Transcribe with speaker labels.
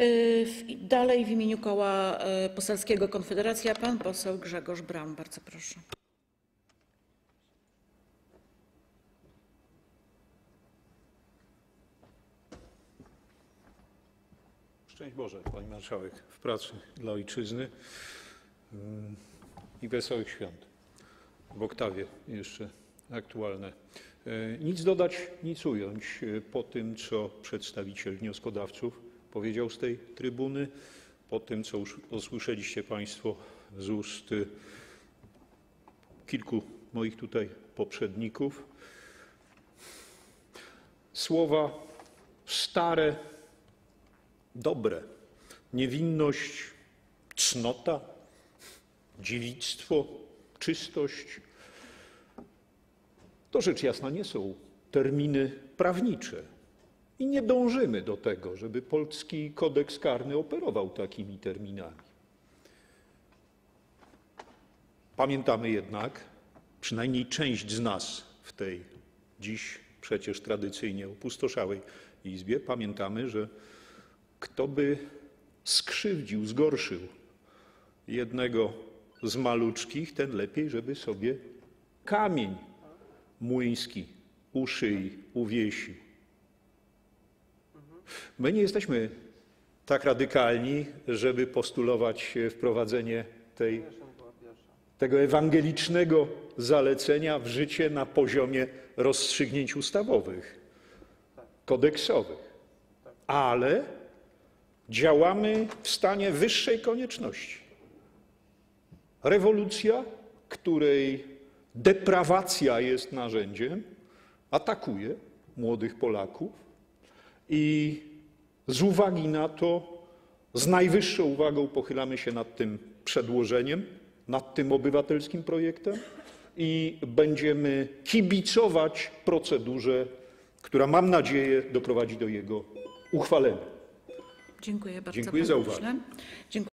Speaker 1: I Dalej w imieniu koła y, poselskiego Konfederacja pan poseł Grzegorz Braun. Bardzo proszę.
Speaker 2: Szczęść Boże, Pani Marszałek, w pracy dla Ojczyzny mm, i wesołych świąt. W oktawie jeszcze aktualne. E, Nic dodać, nic ująć e, po tym, co przedstawiciel wnioskodawców powiedział z tej trybuny, po tym, co już usłyszeliście Państwo z ust e, kilku moich tutaj poprzedników. Słowa stare, dobre. Niewinność, cnota, dziewictwo, czystość. To rzecz jasna nie są terminy prawnicze. I nie dążymy do tego, żeby polski kodeks karny operował takimi terminami. Pamiętamy jednak, przynajmniej część z nas w tej dziś przecież tradycyjnie opustoszałej Izbie, pamiętamy, że kto by skrzywdził, zgorszył jednego z maluczkich, ten lepiej, żeby sobie kamień młyński u szyi uwiesił. My nie jesteśmy tak radykalni, żeby postulować e, wprowadzenie tej, tego ewangelicznego zalecenia w życie na poziomie rozstrzygnięć ustawowych, kodeksowych. Ale działamy w stanie wyższej konieczności. Rewolucja, której deprawacja jest narzędziem, atakuje młodych Polaków i z uwagi na to z najwyższą uwagą pochylamy się nad tym przedłożeniem, nad tym obywatelskim projektem i będziemy kibicować procedurze, która mam nadzieję doprowadzi do jego uchwalenia.
Speaker 1: Dziękuję bardzo.
Speaker 2: Dziękuję
Speaker 1: panie
Speaker 2: za
Speaker 1: pośle.
Speaker 2: uwagę.
Speaker 1: Dziękuję.